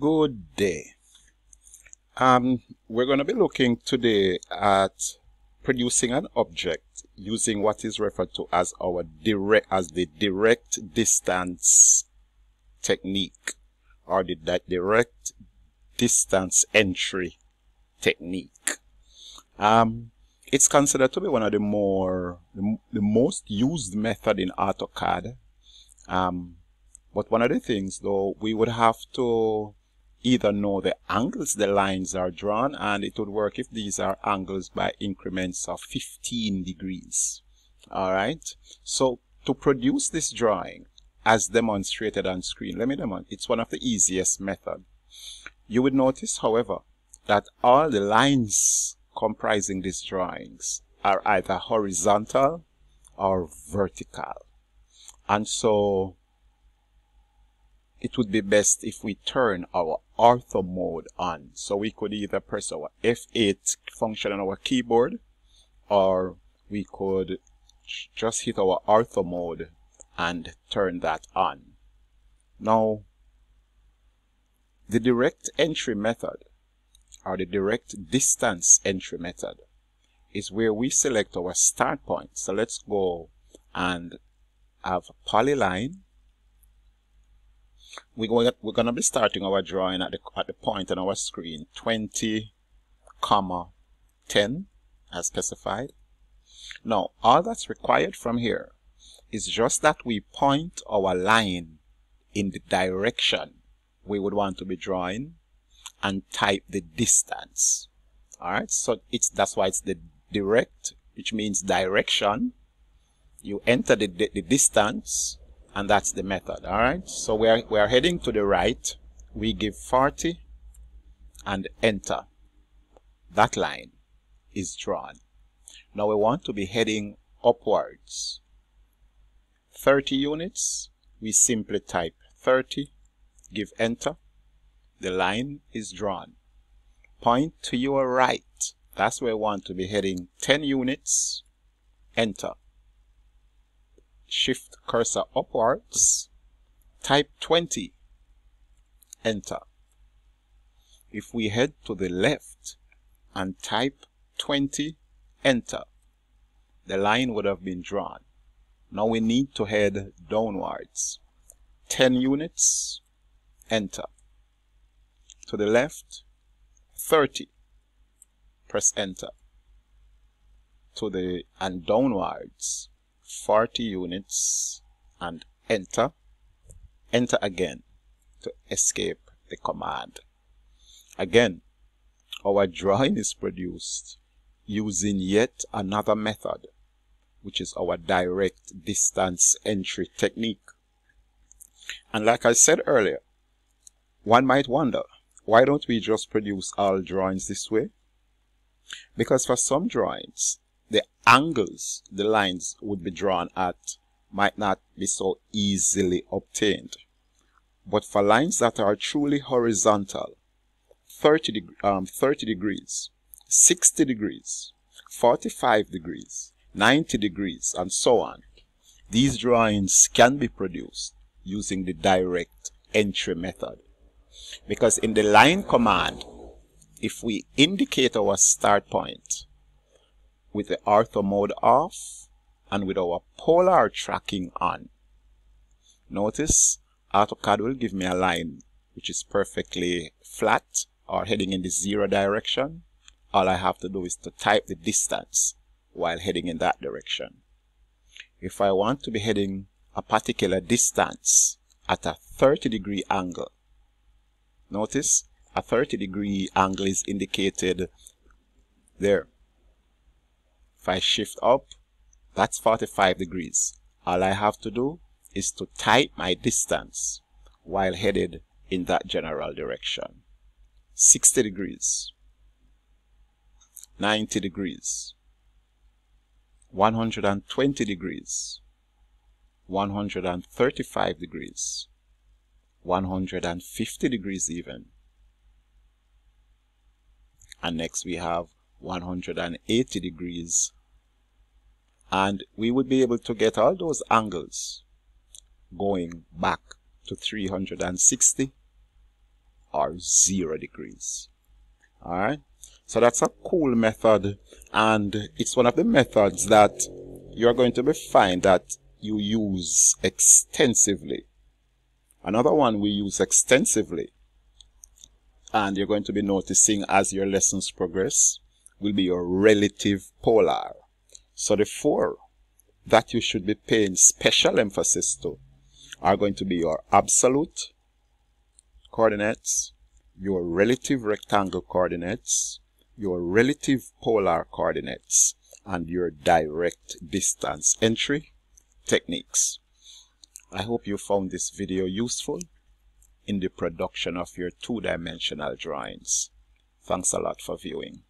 Good day. Um, we're going to be looking today at producing an object using what is referred to as our direct as the direct distance technique or the direct distance entry technique. Um, it's considered to be one of the more the, the most used method in AutoCAD. Um, but one of the things though, we would have to either know the angles the lines are drawn and it would work if these are angles by increments of 15 degrees. Alright, so to produce this drawing as demonstrated on screen, let me demonstrate, it's one of the easiest method. You would notice, however, that all the lines comprising these drawings are either horizontal or vertical. And so it would be best if we turn our ortho mode on. So we could either press our F8 function on our keyboard or we could just hit our ortho mode and turn that on. Now, the direct entry method or the direct distance entry method is where we select our start point. So let's go and have a polyline we're going, we're going to be starting our drawing at the, at the point on our screen 20 comma 10 as specified. Now all that's required from here is just that we point our line in the direction we would want to be drawing and type the distance. All right so it's that's why it's the direct which means direction. You enter the, the, the distance and that's the method all right? So we are we are heading to the right. We give 40 and enter. That line is drawn. Now we want to be heading upwards. 30 units we simply type 30 give enter. The line is drawn. Point to your right. That's where we want to be heading. 10 units enter shift cursor upwards, type 20, enter. If we head to the left and type 20, enter, the line would have been drawn. Now we need to head downwards. 10 units, enter. To the left, 30, press enter. To the, and downwards, 40 units and enter enter again to escape the command. Again our drawing is produced using yet another method which is our direct distance entry technique. And like I said earlier one might wonder why don't we just produce all drawings this way? Because for some drawings the angles the lines would be drawn at might not be so easily obtained. But for lines that are truly horizontal, 30, deg um, 30 degrees, 60 degrees, 45 degrees, 90 degrees, and so on, these drawings can be produced using the direct entry method. Because in the line command, if we indicate our start point, with the ortho mode off and with our polar tracking on. Notice AutoCAD will give me a line which is perfectly flat or heading in the zero direction. All I have to do is to type the distance while heading in that direction. If I want to be heading a particular distance at a 30 degree angle, notice a 30 degree angle is indicated there. If I shift up, that's 45 degrees. All I have to do is to type my distance while headed in that general direction. 60 degrees, 90 degrees, 120 degrees, 135 degrees, 150 degrees even. And next we have 180 degrees and we would be able to get all those angles going back to 360 or 0 degrees. Alright, so that's a cool method and it's one of the methods that you're going to be find that you use extensively. Another one we use extensively and you're going to be noticing as your lessons progress will be your relative polar. So the four that you should be paying special emphasis to are going to be your absolute coordinates, your relative rectangle coordinates, your relative polar coordinates, and your direct distance entry techniques. I hope you found this video useful in the production of your two-dimensional drawings. Thanks a lot for viewing.